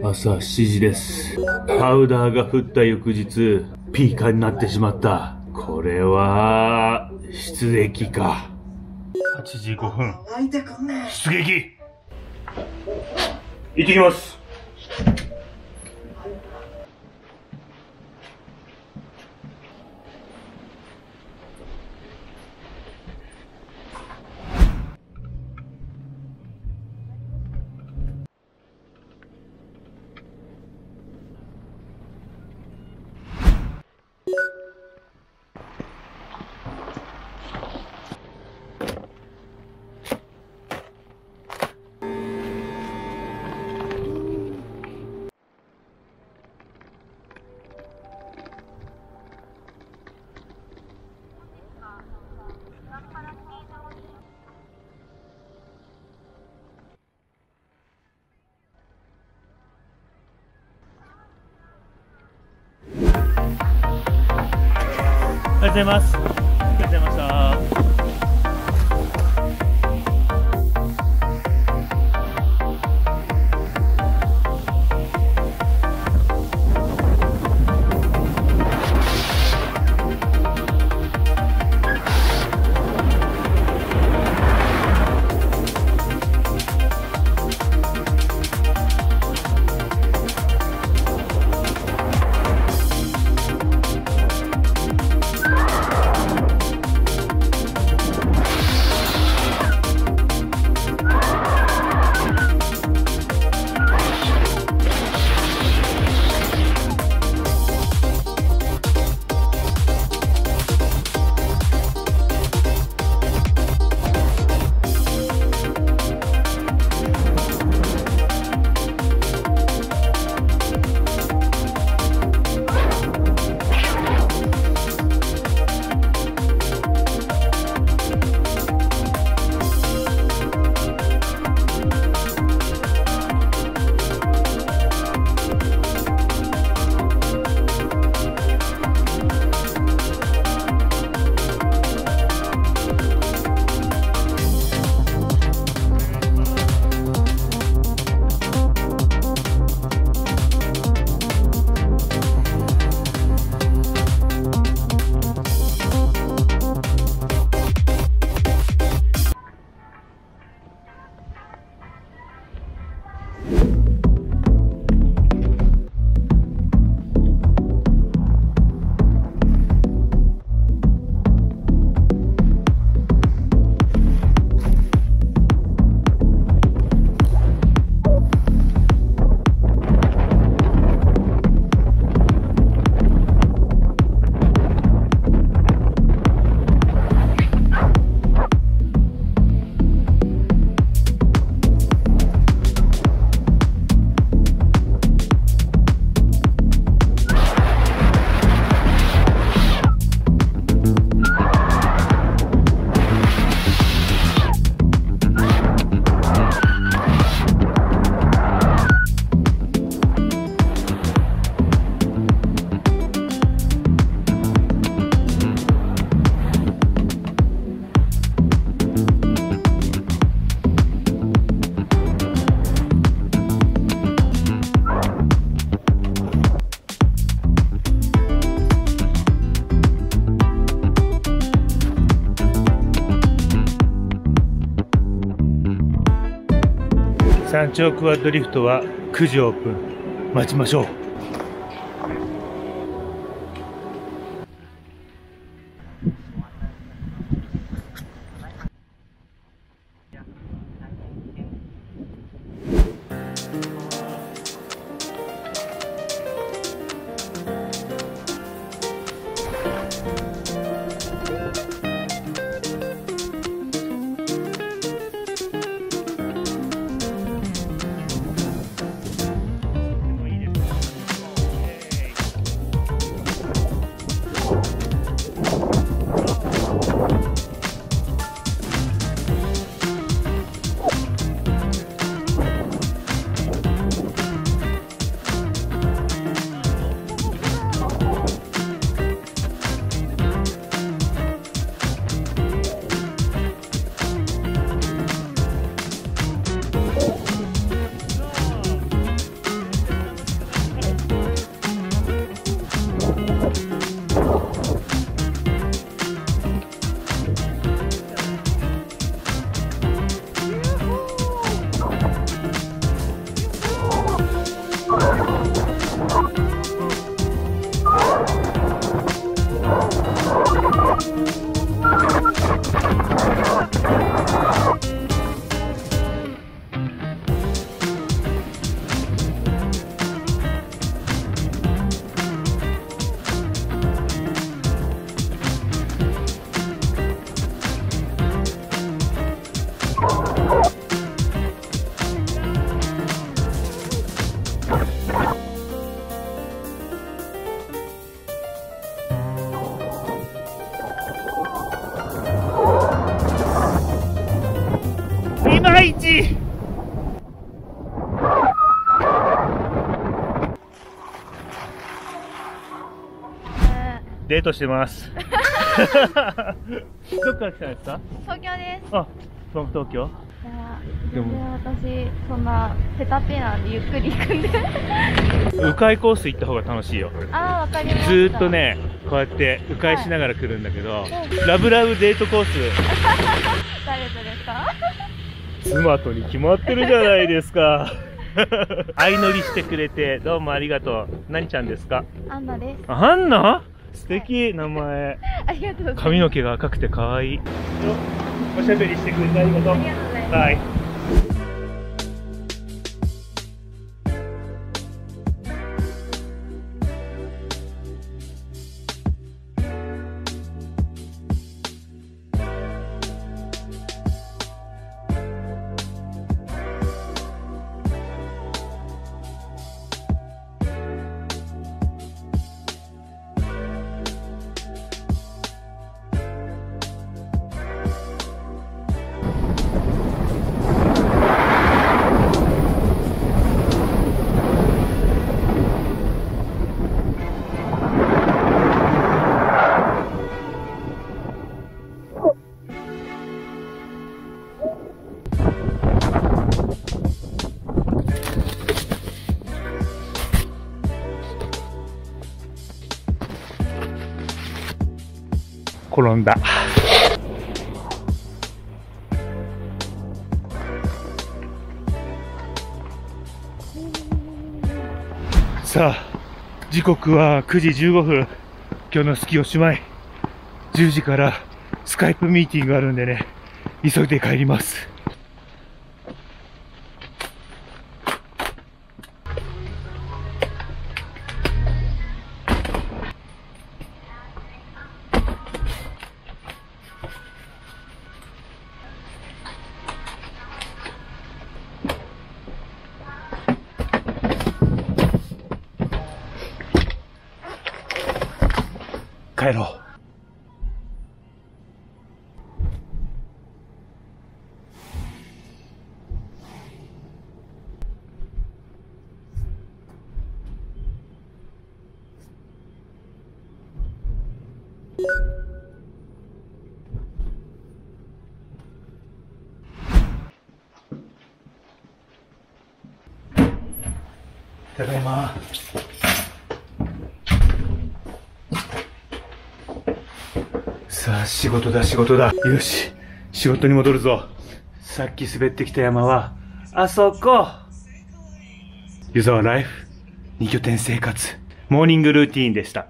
朝7時です。パウダーが降った翌日、ピーカーになってしまった。これは、出撃か。8時5分。出撃行ってきますうございます。チョークワッドリフトは9時オープン。待ちましょう。いまいちデートしてます。どっから来たんですか？東京です。あ東東京。いやでも私そんなペタペなんでゆっくり行くんで。迂回コース行った方が楽しいよ。ああわかりました。ずーっとねこうやって迂回しながら来るんだけど、ラブラブデートコース誰とですか妻とに決まってるじゃないですか。相乗りしてくれてどうもありがとう。何ちゃんですか？アンナです。あハンナ？素敵。名前。ありがとうございます。髪の毛が赤くて可愛い。おしゃべりしてくれてありがとう。ありがとうございます。はい転んだ。さあ時刻は9時15分。今日のスキーおしまい10時からスカイプミーティングがあるんでね急いで帰ります。帰ろう。ただいま。さあ仕事だ仕事だ。よし仕事に戻るぞ。さっき滑ってきた山はあそこ。湯沢ライフ二拠点生活モーニングルーティーンでした。